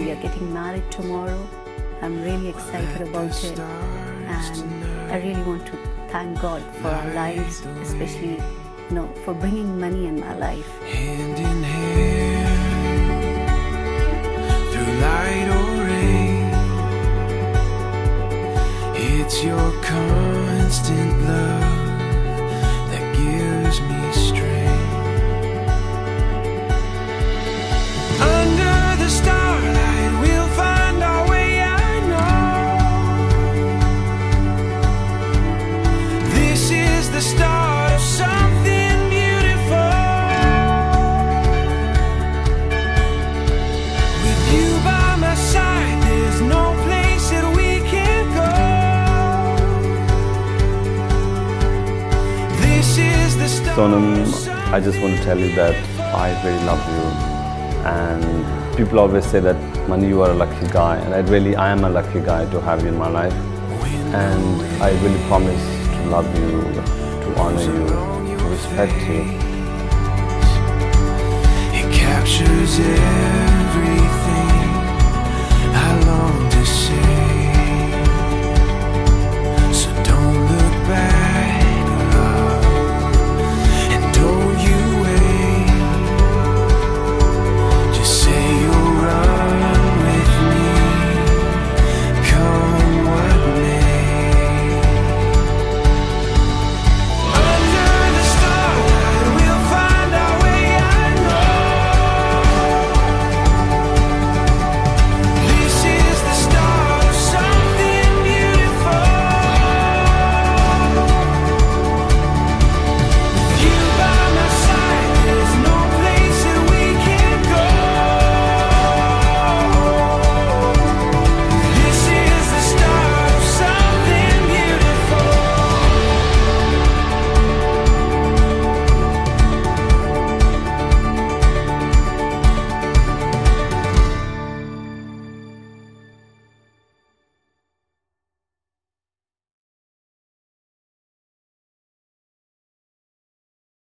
We are getting married tomorrow. I'm really excited about it. And I really want to thank God for our lives, especially you know, for bringing Mani in my life. Hand in hand, through light or rain, it's your constant love that gives me strength. Sonam, I just want to tell you that I really love you. And people always say that Mani, you are a lucky guy. And I really, I am a lucky guy to have you in my life. And I really promise to love you, to honor you, to respect you. It captures everything